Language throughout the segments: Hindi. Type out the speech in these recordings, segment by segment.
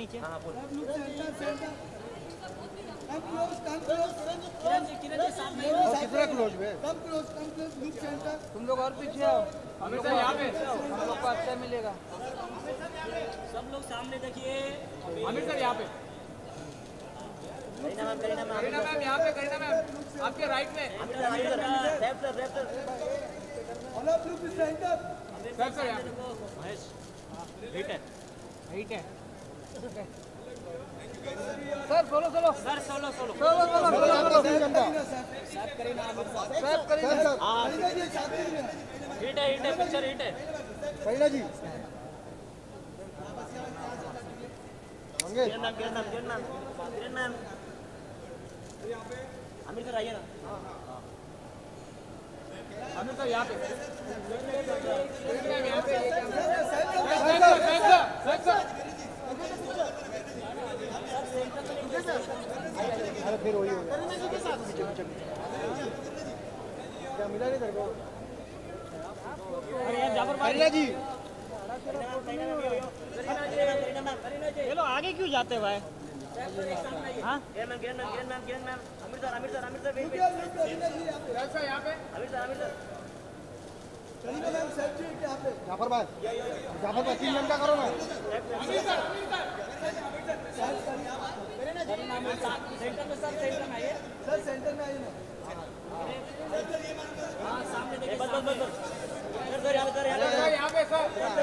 नीचे। हाँ बोल। किरण जी किरण जी कितना क्लोज तुम लोग और पीछे आओ। हम लोग यहाँ पे। हम लोग को अच्छा मिलेगा। सब लोग सामने देखिए। आमिर सर यहाँ पे। Kareena ma'am Kareena ma'am. Kareena ma'am यहाँ पे करीना मैम। आपके राइट में। Aamir sir Aamir sir. Left sir left sir sir sir यहाँ पे। महेश। वेट है। राइट है। Sir solo solo sir solo solo. Solo solo साथ करीना आमिर साहब सर करीना हाँ। हिट है हिट है पिक्चर हिट है। Kareena ji. Ma'am Kiran ma'am Kiran ma'am Kiran ma'am Aamir sir आइए ना। आमिर सर यहाँ पे। करीना मैम यहाँ पे सर सर सर सर अरे फिर वही क्या मिला नहीं को अरे आगे क्यों जाते भाई हाँ Aamir sir Aamir sir sir sir sir यहाँ पे आमिर सर आमिर सर जाफ़र भाई जाफ़र भाई, तीन घंटा करो ना। करीना आमिर साथ सेंटर में सब सेंटर में आइए हाँ सामने देखिए बस बस बस सर सर यहाँ सर यहाँ पे सर सर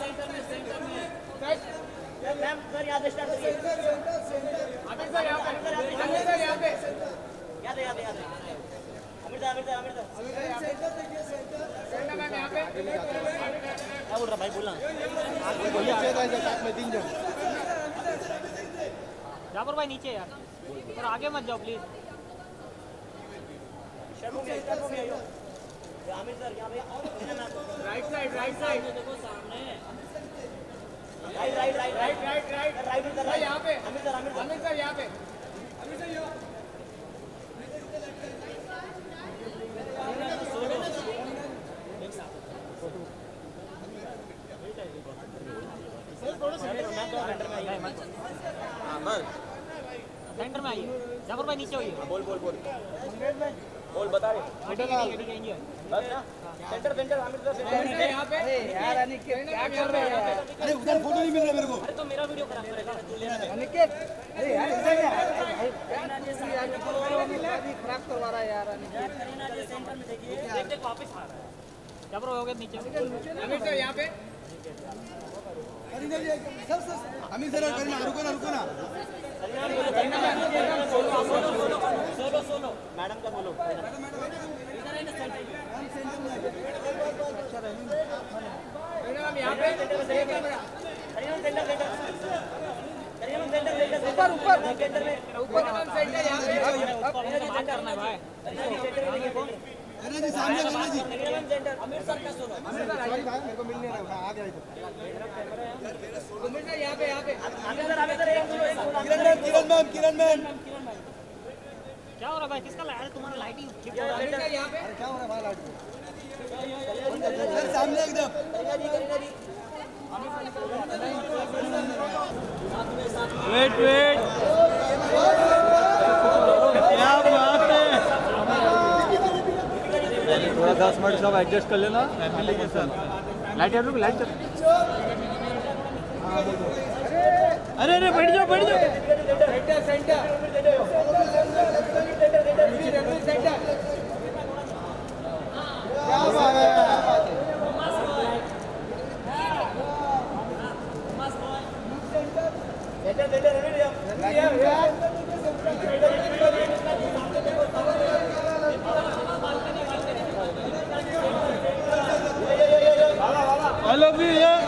सेंटर में सेंटर में सर मैम सर यहाँ से स्टार्ट करिए आमिर सर यहाँ पे सर यहाँ पे यहाँ से यहाँ से यहाँ से Aamir sir Aamir sir Aamir sir Kareena ma'am यहाँ पे क्या बोल रहा भाई बोलना तीन जन। जाफ़र भाई नीचे यार। और आगे मत जाओ प्लीज़ राइट राइट शर्म right right right right right sir यहाँ right right right right side right side देखो सामने। Right right right right right right right यहाँ पे। Right sir right right right sir यहाँ पे। सेंटर में आइए जाफ़र भाई नीचे होइए बोल बोल बोल बोल बता रहे बस ना centre centre Aamir sir centre sir पे यार अनिकेत क्या कर रहे हैं अरे उधर फ़ोटो नहीं मिल रहा मेरे को अरे तो मेरा वीडियो खराब करेगा तू लेना अनिकेत अरे यार इधर यार अभी खराब करवा रहा है यार अनिकेत करीना जी सेंटर में देखिए देख देख वापस आ रहा है भाई हो गए नीचे आमिर सर यहाँ पे अमित सर और करीना रुको ना रुको ना मैडम का बोलो ऊपर ऊपर ऊपर सेंटर यहाँ पे करना है भाई करीना जी सामने करीना जी आमिर सर का सोलो सॉरी भाई मेरे को मिल नहीं रहा आ गया इधर आमिर सर यहाँ पे यहाँ पे। आमिर सर आमिर सर एक बोलो एक बोलो Kiran ma'am Kiran ma'am. Kiran ma'am Kiran भाई क्या हो रहा है भाई? किसका लाइट तुम्हारा लाइटिंग ठीक हो रहा आमिर सर पे? अरे क्या हो रहा है भाई लाइट सामने एकदम करीना जी करीना जी वेट वेट। क्या बात है? थोड़ा दस मिनट सब एडजस्ट कर लेना। फैमिली के साथ लाइट है लाइट चल। अरे अरे बैठ जाओ बैठ जाओ सेंटर सेंटर सेंटर क्या बात है सेंटर सेंटर रवि भैया आई लव यू यार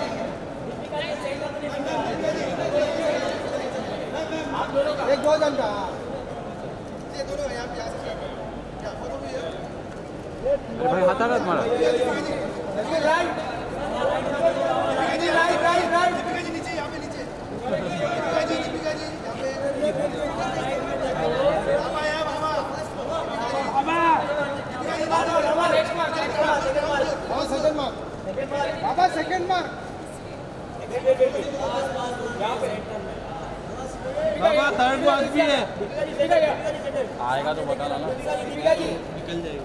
एक दो जन का अरे भाई हाथ आगा तुम्हारा राइट राइट राइट नीचे यहाँ पे नीचे दीपिका जी दीपिका जी थर्ड बॉक्स भी है आएगा तो बता ना। निकल जाएगा।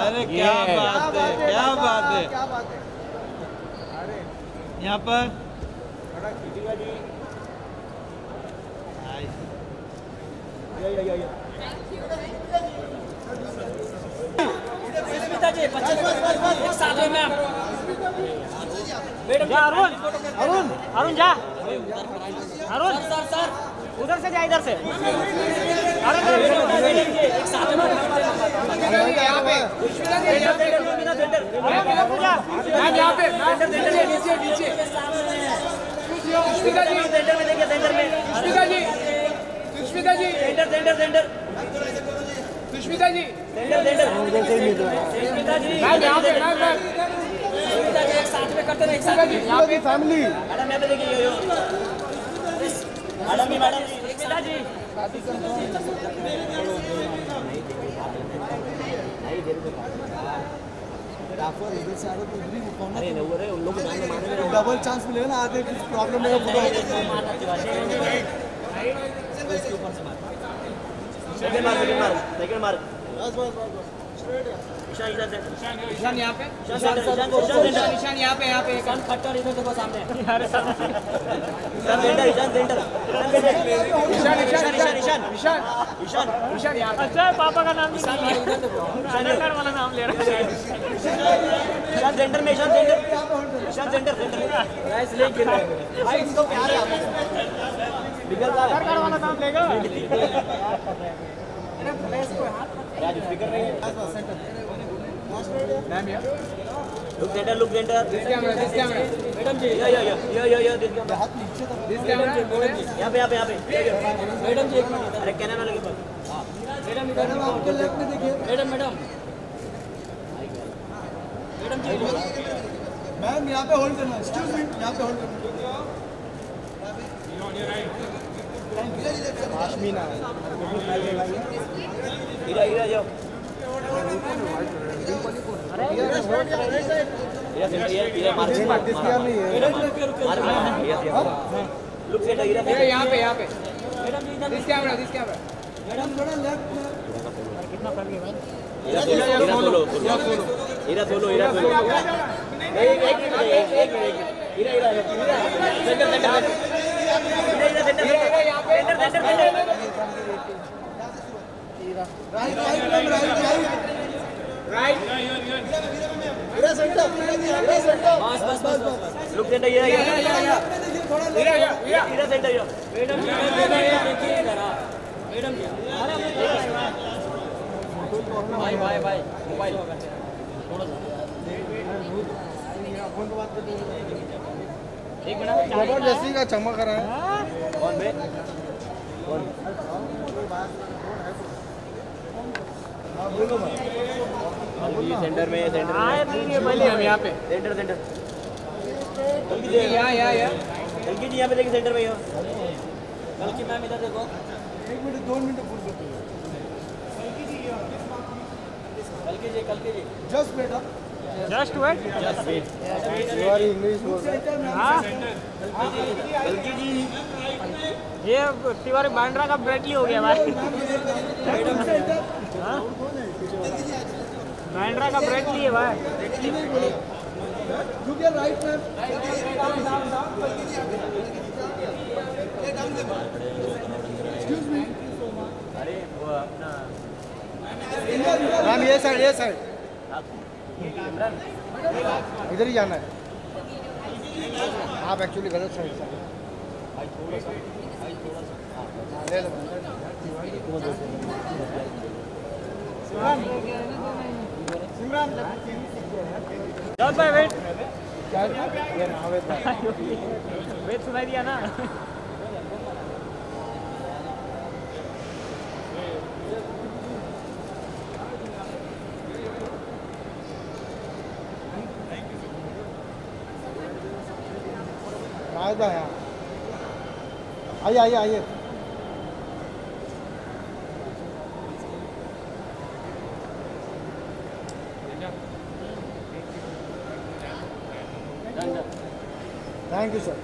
अरे क्या बात है क्या बात है क्या यहाँ पर। सुष्मिता जी। पच्चीस एक साथ में। जा अरुण। अरुण अरुण जा। अरुण। सर सर उधर से जा इधर से। अरे एक साथ में यहाँ पे मैम पे नीचे नीचे नीचे सुष्मिता जी सेंटर में देखिए सेंटर। में Sushmita ji Sushmita ji centre centre. Centre Sushmita ji centre centre. Sushmita ji ma'am यहाँ पे मैम मैम सुष्मिता जी एक साथ में करते रहे एक साथ। में यहाँ पे फैमिली मैडम यहाँ पे देखिए यो मैडम जी मैडम ही डबल चांस मिलेगा ना आगे कुछ प्रॉब्लम नहीं सेकंड मार्क सेकंड मार्क बस बस बस। ईशान ईशान यहाँ पे। ईशान सेंटर ईशान यहाँ पे यहाँ पे ईशान खट्टर इधर देखो सामने। ईशान सेंटर ईशान सेंटर ईशान ईशान ईशान ईशान निशान ईशान निशान यहाँ पे। अच्छा पापा का नाम निशान इधर देखो। आधार वाला नाम ले रहा है। ईशान सेंटर में Ishaan centre Ishaan centre centre रहे हैं भाई इसको प्यार है। निकल रहा है आधार वाला नाम लेगा। राजू स्पीकर नहीं है। Look centre look centre this camera this camera madam ji yo yo yo yo yo this camera this camera यहाँ पे यहाँ पे यहाँ पे। मैडम जी एक मिनट अरे कैमरा के पास। मैडम इधर मैडम आपके लेफ़्ट में देखिए। Madam madam madam ji ma'am यहाँ पे होल्ड करना। एक्सक्यूज मी यहाँ पे होल्ड करना। इधर इधर जाओ इधर सेंटर इधर इधर मार्क प्रैक्टिस किया नहीं है मार्क लुक सेंटर इधर ये यहाँ पे यहाँ पे this camera this camera madam थोड़ा लेफ़्ट में इधर सोलो इधर सोलो इधर सोलो इधर सोलो एक एक मिनट एक एक मिनट इधर इधर सेंटर सेंटर इधर इधर centre centre centre centre right right ma'am right right. Right. इधर सेंटर इधर सेंटर बस बस बस बस लुक सेंटर इधर यहाँ इधर यहाँ यहाँ देखिए थोड़ा इधर यहाँ यहाँ इधर सेंटर इधर मैडम जी मैडम जी देखिए इधर मैडम भाई भाई भाई मोबाइल एक मिनट ज़बरदस्ती का। चमक रहा है। कौन बे? ये सेंटर में सेंटर आए में। नहीं है पहले हम यहाँ पे। सेंटर सेंटर यहाँ यहाँ यहाँ। हल्की जी यहाँ पे देखिए सेंटर में यो कल की मैम इधर देखो। एक मिनट दो मिनट पूछ सकते कल की जी कल की जी जस्ट बेटा जस्ट वेट सॉरी इंग्लिश बोल रहे हैं। हाँ जी ये तिवारी बांड्रा का ब्रेटली हो गया भाई। बांड्रा का ब्रेटली है भाई। राइट अरे वो अपना मैम, ये साइड ये साइड इधर ही जाना है। आप एक्चुअली गलत साइड से आए। ले लो। चल भाई वेट वेट सुनाई दिया ना आइए आइए आइए। थैंक यू सर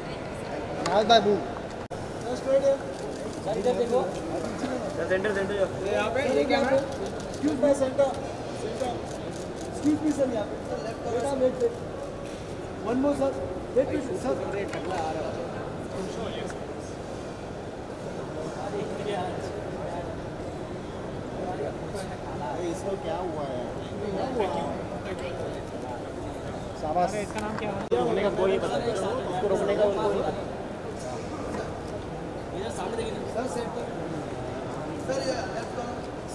नाज भाई बू सेंटर सेंटर यहाँ पे excuse centre excuse me sir यहाँ पे बेटा wait wait one more sir wait wait sir इसको क्या हुआ है? शाबाश। इसका नाम क्या है? रोकने का कोई पता। नहीं उसको रोकने का उनको नहीं पता।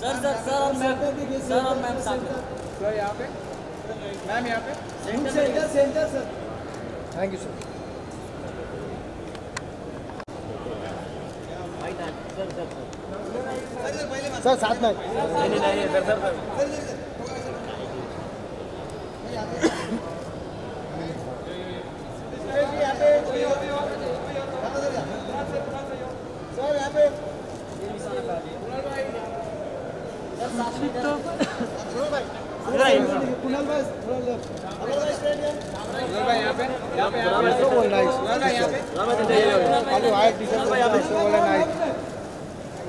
सर सर सर और मैम सर और मैम सामने सर यहाँ पे? मैम यहाँ पे? Centre centre sir. Thank you sir sir साथ में। नहीं नहीं नहीं सर सर सर सर यहाँ पे इधर आइए कुणाल भाई थोड़ा लेफ़्ट सर भाई यहाँ पे यहाँ पे यहाँ पे सो बोल नाइस सर भाई यहाँ पे रामा सेंटर ये लो हेलो हाय टीचर सो बोल नाइस हाँ भी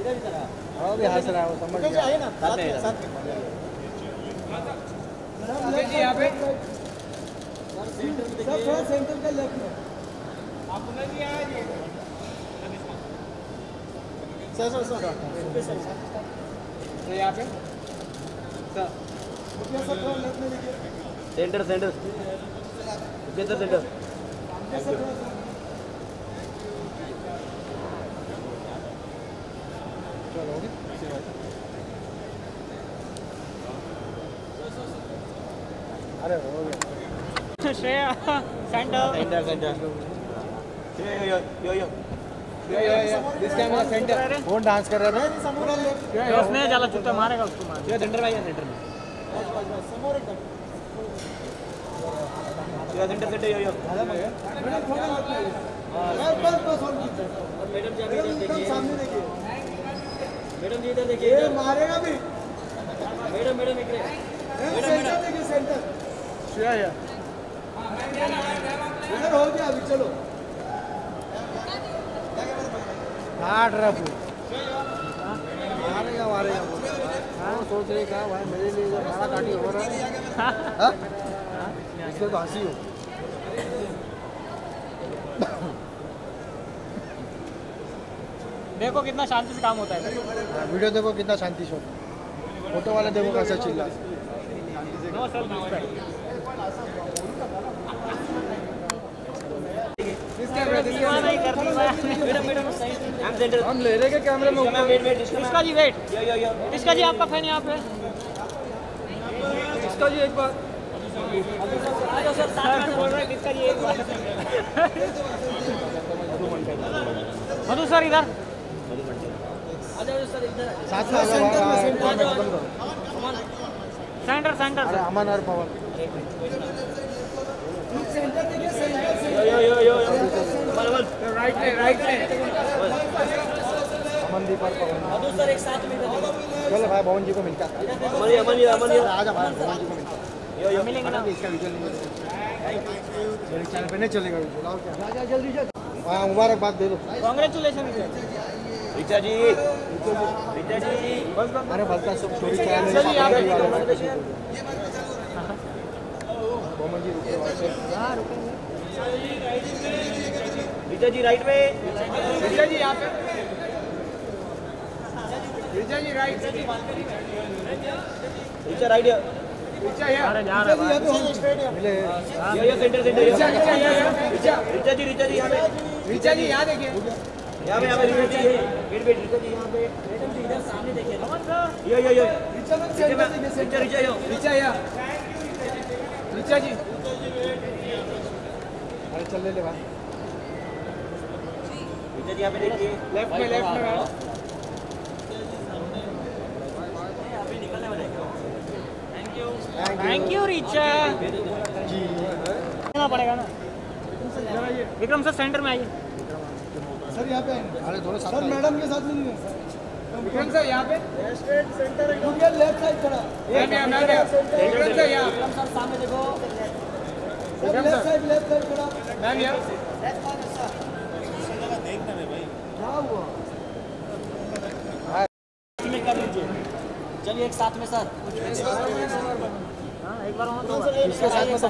हंस रहा है वो समझ गया साथ में साथ में ओके जी सेंटर का लेफ़्ट में सर सर सर तो यहाँ पे। Sir centre centre centre centre. चलो हो? अरे हो गया। Shreya centre centre centre yo yo yo yo. Yeah yeah yeah this camera centre कौन डांस कर रहा है? जो उसने जाला चुट्टा मारेगा उसको मार यो सेंटर भाई सेंटर में yo centre centre yo yo madam ji एकदम सामने देखिए मैडम जी इधर देखिए ये मारेगा भी मैडम मैडम सेंटर देखिए सेंटर या इधर हो गया अभी चलो काट रहा मारेगा मारेगा। सोच रहे क्या भाई मेरे लिए जो मारा काटी हो रहा है हाँ? तो हँसी हो देखो कितना शांति से काम होता है। हाँ, वीडियो देखो कितना शांति शो फ़ोटो वाला देखो कैसा चिल्ला no self respect this camera this नहीं करती मैं मैडम मैडम हम ले रहे के कैमरे में मैम वेट वेट इसका जी वेट यो यो यो इसका जी आपका फ़ैन यहाँ पे? इसका जी एक बार। सर बोल रहे हैं इसका जी एक बार मधु सर इधर साथ में। सेंटर सेंटर अमन और पवन। पवन भाई भवन जी को मिलता अमन अमन ये अमन ये आजा भाई भवन जी को मिलता यो यो मिलेंगे ना इसका विजुअल नहीं चैनल पे नहीं चलेगा जल्दी जा हाँ मुबारकबाद दे दो कॉन्ग्रेचुलेशन ऋचा जी ऋचा जी अरे बलता सब स्टोरी चैनल मेरे चलिए, है। भवन जी राइट में रिचा जी यहाँ पे Richa ji right Richa right yo Richa यहाँ है centre centre yo Richa Richa यहाँ रिचा ऋचा जी ऋचा जी यहाँ पे रिचा जी यहाँ देखिए यहाँ पे यहाँ पे ऋचा जी वेट वेट ऋचा जी यहाँ पे मैडम जी इधर सामने देखिए यो यो यो सेंटर देखिए ऋचा ऋचा जी? अरे चल ले ले भाई। ऋचा जी यहाँ पे देखिए। लेफ़्ट में लेफ़्ट में madam thank you Richa ji. पड़ेगा ना? विक्रम सर सेंटर में आइए। सर यहाँ पे। अरे दोनों साथ सर मैडम के साथ मिलेंगे विक्रम सर यहाँ पे। लेफ़्ट साइड खड़ा। मैम यहाँ यहाँ। विक्रम सर यहाँ। लेफ़्ट साइड लेफ़्ट साइड थोड़ा मैम यार क्या हुआ? चलिए एक साथ में सर। हाँ एक बार तो इसके साथ में तो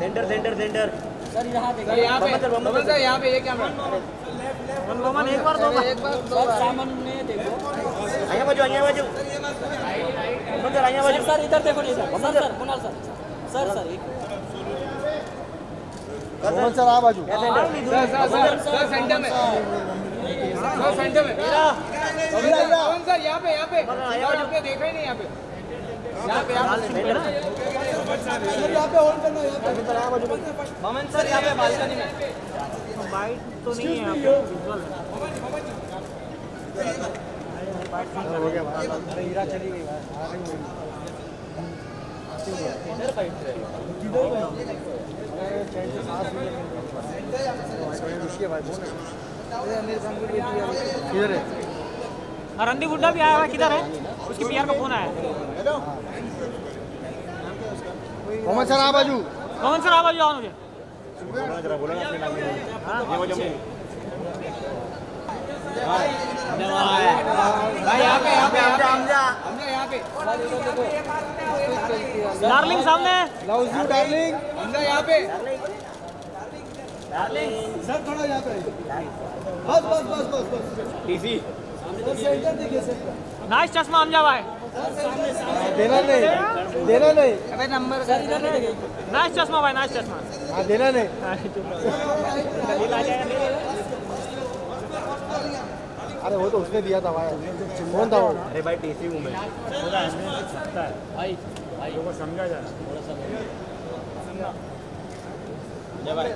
सेंटर सेंटर सेंटर सर यहाँ देखो यहाँ पे सर, सर। सर यहाँ पे ये सर बार। सामने देखो। आया बाजू आया बाजू सर आया बाजू सर इधर देखो sir sir sir Kunal sir sir sir एक सर आ बाजू सर सर सर सेंटर में सर सेंटर में पवन सर यहाँ पे यहाँ पे सर आपने देखा ही नहीं यहाँ पे यहाँ पे यहाँ पे सर यहाँ पे यहाँ पे यहाँ पे बालकनी में बाइट तो नहीं है यहाँ पे विजुअल है हो गया भाई हीरा चली गई किधर है रणदीप हुड्डा भी आया हुआ किधर है? उसकी पीआर का फ़ोन आया है। मोहम्मद सर आ बाजू कौन सर आवाज़ आओ मुझे। पे हमजा हमजा यहाँ पे डार्लिंग सामने। लव यू डार्लिंग हमजा यहाँ पे। सर थोड़ा यहाँ पे। बस बस बस बस बस। टीसी सेंटर देखिए सेंटर नाइस चश्मा हमजा भाई देना नहीं। देना नहीं। अबे नंबर नाइस चश्मा भाई नाइस चश्मा। हाँ देना नहीं। अरे वो तो उसने दिया था भाई। कौन था वो? अरे भाई टीसी हूँ मैं। थोड़ा एंबुलेंस सकता है। भाई भाई। लोगों को समझा जाना। थोड़ा समझा। जब भाई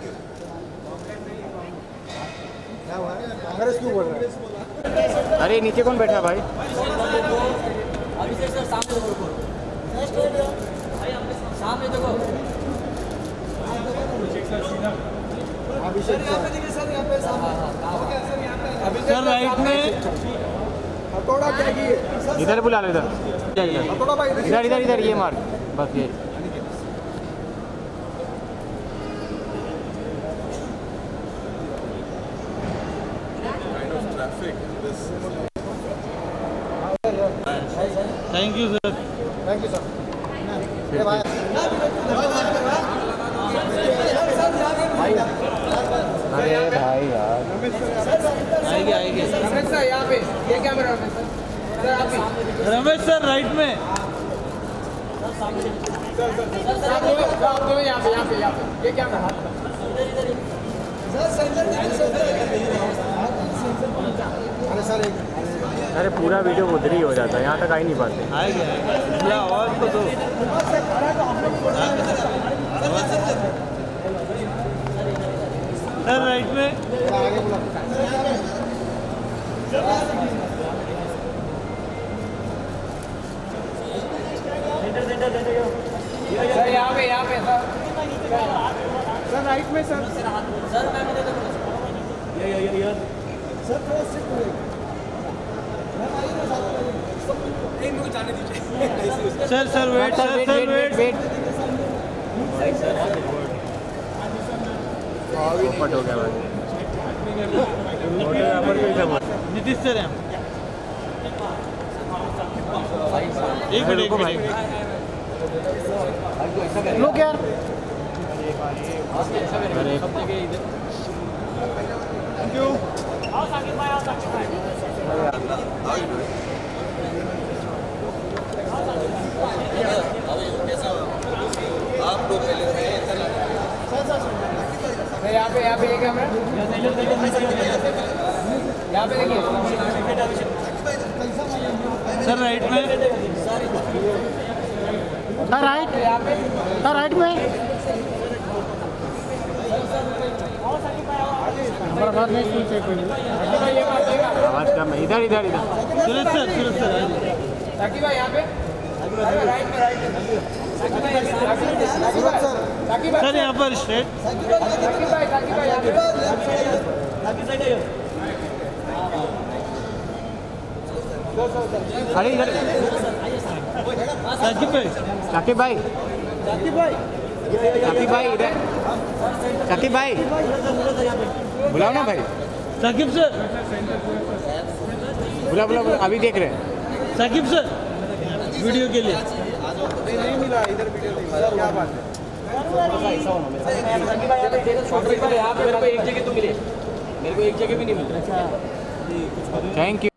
क्या हुआ कांग्रेस क्यों बोल रहा है? अरे नीचे कौन बैठा भाई? अभिषेक सर सामने देखो। सामने देखो। Abhishek sir Abhishek sir. यहाँ पे सर राइट में। हथौड़ा चाहिए इधर बुला लो इधर। इधर हथौड़ा भाई इधर। इधर इधर ये मार। बस ये। Thank you sir thank you sir ये भाई अरे भाई यार आएँगे आएँगे रमेश सर यहाँ पे ये कैमरा रमेश सर सर आप ही रमेश सर राइट में आप दोनों आप दोनों यहाँ पे यहाँ पे यहाँ पे ये कैमरा अरे सर एक अरे पूरा वीडियो उधर ही हो जाता है यहाँ तक आ ही नहीं पाते आवाज़ तो दो सर राइट में सर यहाँ पे यहाँ पे सर। सर राइट में sir. Sir sir wait sir sir wait wait पट हो गया भाई फोटोग्राफर भी नीतीश सर हैं एक मिनट एक मिनट। लोग यार अरे। आओ साकिब भाई आओ साकिब भाई यहाँ पे यहाँ पे ये पे देखिए सर राइट में? सर राइट यहाँ पे सर राइट में? हमारा बात नहीं सुनते आवाज़ कम है। इधर इधर इधर। सूरज सर सूरज सर साकी भाई यहाँ पे? राइट में राइट में सर यहाँ पर स्ट्रेट साकी भाई साकी भाई। अरे इधर साकिब भाई। साकिब भाई। साकिब भाई इधर। साकिब भाई। बुलाओ ना भाई। साकिब सर। बुला बुला बुला अभी देख रहे हैं। साकिब सर। वीडियो के लिए। नहीं मिला इधर वीडियो नहीं मिला क्या बात है यहाँ पे मेरे को एक जगह तो मिले। मेरे को एक जगह भी नहीं मिल रहा। Thank you